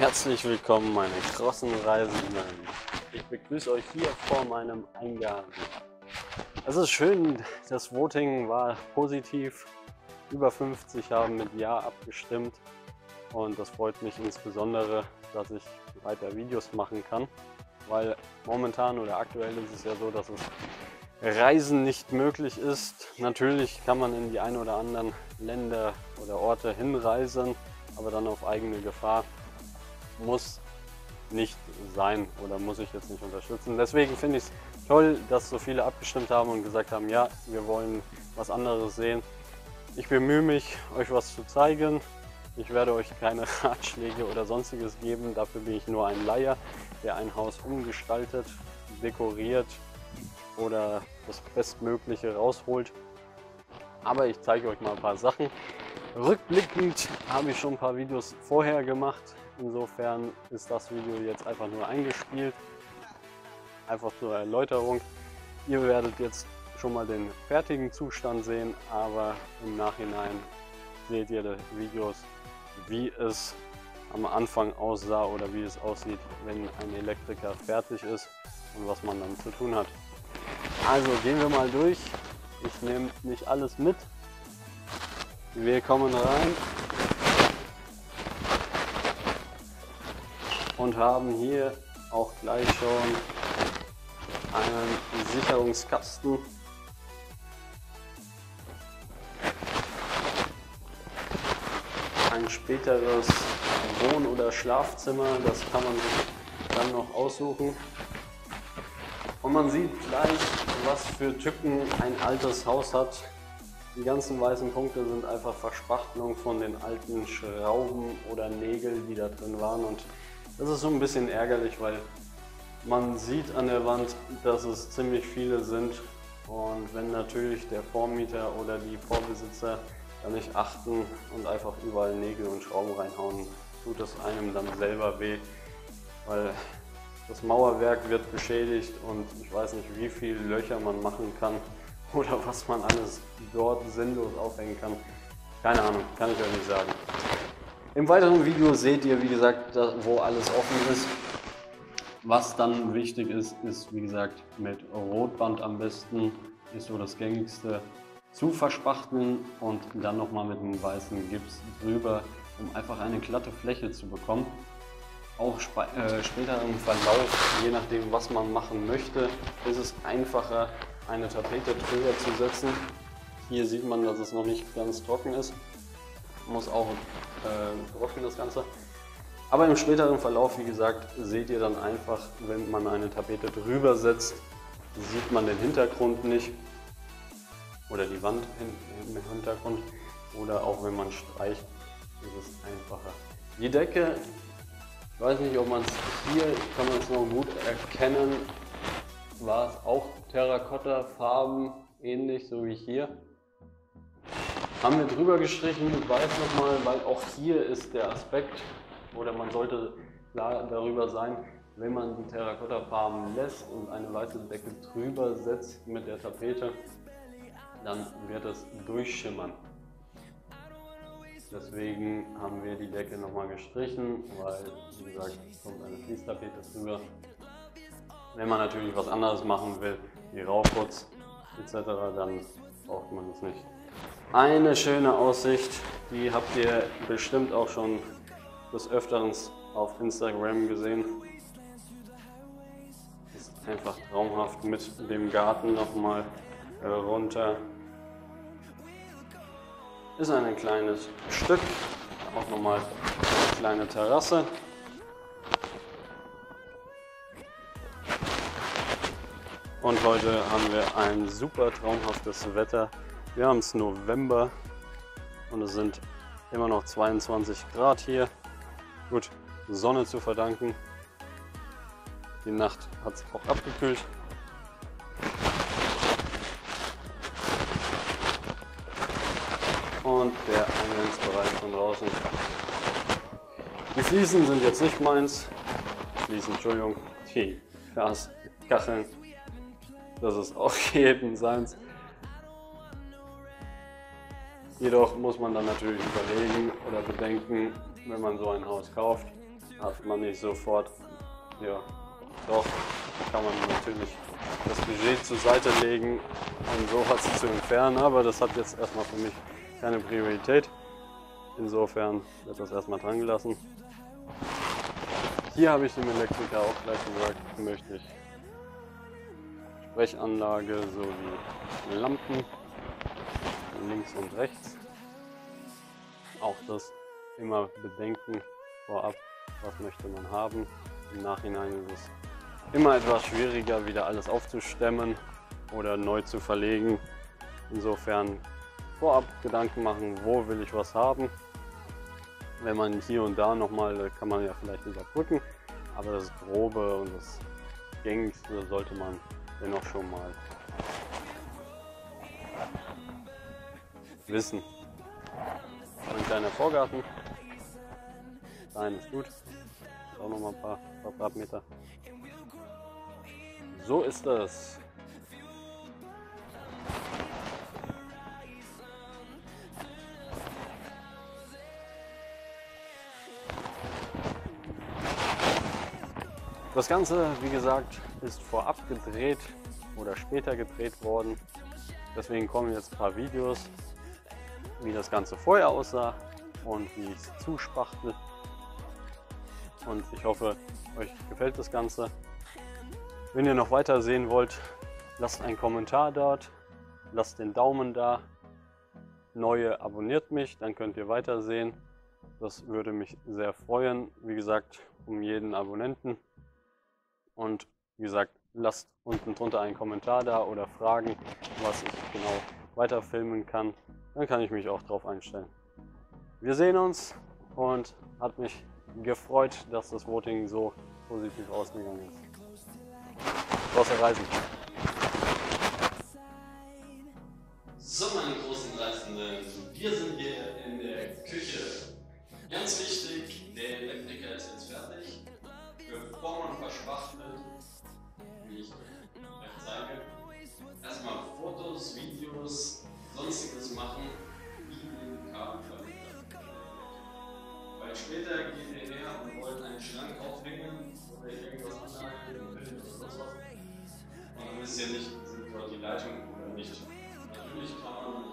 Herzlich willkommen, meine großen Reisenden. Ich begrüße euch hier vor meinem Eingang. Es ist schön, das Voting war positiv. Über 50 haben mit Ja abgestimmt. Und das freut mich insbesondere, dass ich weiter Videos machen kann. Weil momentan oder aktuell ist es ja so, dass es Reisen nicht möglich ist. Natürlich kann man in die ein oder anderen Länder oder Orte hinreisen, aber dann auf eigene Gefahr muss nicht sein oder muss ich jetzt nicht unterstützen. Deswegen finde ich es toll, dass so viele abgestimmt haben und gesagt haben, ja, wir wollen was anderes sehen. Ich bemühe mich, euch was zu zeigen. Ich werde euch keine Ratschläge oder sonstiges geben. Dafür bin ich nur ein Leier, der ein Haus umgestaltet, dekoriert oder das Bestmögliche rausholt. Aber ich zeige euch mal ein paar Sachen. Rückblickend habe ich schon ein paar Videos vorher gemacht. Insofern ist das Video jetzt einfach nur eingespielt. Einfach zur Erläuterung. Ihr werdet jetzt schon mal den fertigen Zustand sehen, aber im Nachhinein seht ihr die Videos, wie es am Anfang aussah oder wie es aussieht, wenn ein Elektriker fertig ist und was man dann zu tun hat. Also gehen wir mal durch. Ich nehme nicht alles mit. Wir kommen rein und haben hier auch gleich schon einen Sicherungskasten. Ein späteres Wohn- oder Schlafzimmer, das kann man sich dann noch aussuchen. Und man sieht gleich, was für Tücken ein altes Haus hat. Die ganzen weißen Punkte sind einfach Verspachtelung von den alten Schrauben oder Nägeln, die da drin waren. Und das ist so ein bisschen ärgerlich, weil man sieht an der Wand, dass es ziemlich viele sind. Und wenn natürlich der Vormieter oder die Vorbesitzer da nicht achten und einfach überall Nägel und Schrauben reinhauen, tut das einem dann selber weh. Weil das Mauerwerk wird beschädigt und ich weiß nicht, wie viele Löcher man machen kann oder was man alles dort sinnlos aufhängen kann. Keine Ahnung, kann ich euch nicht sagen. Im weiteren Video seht ihr, wie gesagt, wo alles offen ist. Was dann wichtig ist, ist wie gesagt mit Rotband am besten, ist so das gängigste, zu verspachteln und dann nochmal mit einem weißen Gips drüber, um einfach eine glatte Fläche zu bekommen. Auch äh, später im Verlauf, je nachdem was man machen möchte, ist es einfacher eine Tapete drüber zu setzen. Hier sieht man, dass es noch nicht ganz trocken ist. Muss auch äh, das Ganze. Aber im späteren Verlauf, wie gesagt, seht ihr dann einfach, wenn man eine Tapete drüber setzt, sieht man den Hintergrund nicht oder die Wand im Hintergrund oder auch wenn man streicht, ist es einfacher. Die Decke, ich weiß nicht, ob man es hier, kann man es noch gut erkennen, war es auch Terrakotta-Farben, ähnlich so wie hier. Haben wir drüber gestrichen, weiß nochmal, weil auch hier ist der Aspekt, oder man sollte klar darüber sein, wenn man die Terrakotta-Farben lässt und eine weiße Decke drüber setzt mit der Tapete, dann wird es durchschimmern. Deswegen haben wir die Decke nochmal gestrichen, weil, wie gesagt, kommt eine Fließtapete drüber. Wenn man natürlich was anderes machen will, wie Rauputz etc., dann braucht man das nicht. Eine schöne Aussicht, die habt ihr bestimmt auch schon des Öfteren auf Instagram gesehen. Ist einfach traumhaft mit dem Garten nochmal runter. Ist ein kleines Stück, auch nochmal eine kleine Terrasse. Und heute haben wir ein super traumhaftes Wetter. Wir haben es November und es sind immer noch 22 Grad hier. Gut, Sonne zu verdanken. Die Nacht hat es auch abgekühlt. Und der Eingangsbereich von draußen. Die Fliesen sind jetzt nicht meins. Fliesen, Entschuldigung, die Gaskacheln. Das ist auch jeden seins. Jedoch muss man dann natürlich überlegen oder bedenken, wenn man so ein Haus kauft, hat man nicht sofort, ja, doch, kann man natürlich das Budget zur Seite legen, um sowas zu entfernen, aber das hat jetzt erstmal für mich keine Priorität. Insofern wird das erstmal dran gelassen. Hier habe ich dem Elektriker auch gleich gesagt, möchte ich Sprechanlage sowie Lampen links und rechts. Auch das immer bedenken vorab, was möchte man haben. Im Nachhinein ist es immer etwas schwieriger, wieder alles aufzustemmen oder neu zu verlegen. Insofern vorab Gedanken machen, wo will ich was haben. Wenn man hier und da nochmal, kann man ja vielleicht überbrücken, aber das Grobe und das Gängigste sollte man dennoch schon mal wissen. Ein kleiner Vorgarten. Nein, ist gut. Auch noch mal ein paar Quadratmeter. So ist das. Das Ganze, wie gesagt, ist vorab gedreht oder später gedreht worden. Deswegen kommen jetzt ein paar Videos, wie das Ganze vorher aussah und wie ich es zuspachtel. Und ich hoffe, euch gefällt das Ganze. Wenn ihr noch weiter sehen wollt, lasst einen Kommentar dort, lasst den Daumen da. Neue abonniert mich, dann könnt ihr weitersehen. Das würde mich sehr freuen. Wie gesagt, um jeden Abonnenten. Und wie gesagt, lasst unten drunter einen Kommentar da oder Fragen, was ich genau weiter filmen kann. Dann kann ich mich auch darauf einstellen. Wir sehen uns und hat mich gefreut, dass das Voting so positiv ausgegangen ist. Große Reisen. So, meine großen Reisenden, wir sind hier in der Küche. Ganz wichtig, der Elektriker ist jetzt fertig. Bevor man verspachtelt, wie ich euch zeige, erstmal Fotos, Videos, später geht ihr her und wollt einen Schrank aufhängen oder irgendwas anhalten, oder sonst was. Und dann wisst ihr nicht, sind dort die Leitungen oder nicht. Natürlich kann man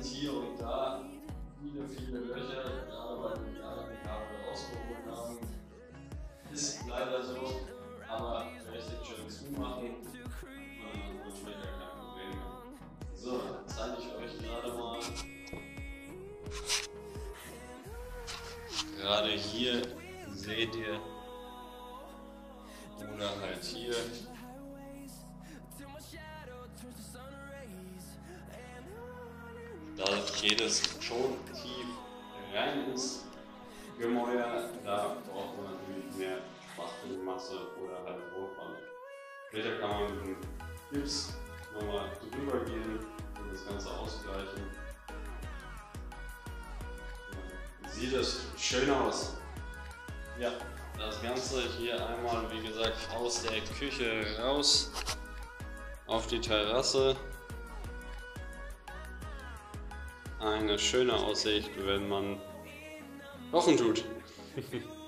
sind hier und da viele, viele Löcher, gerade weil wir die Kabel rausgeholt haben. Ist leider so, aber richtig schön zumachen und dann wird kein Problem. So, zeige ich euch gerade mal. Gerade hier seht ihr, oder halt hier, da geht es schon tief rein ins Gemäuer, da braucht man natürlich mehr Spachtelmasse oder halt Rohrband. Später kann man mit dem Gips nochmal drüber gehen und das Ganze ausgleichen. Sieht es schön aus. Ja, das Ganze hier einmal, wie gesagt, aus der Küche raus auf die Terrasse. Eine schöne Aussicht, wenn man kochen tut.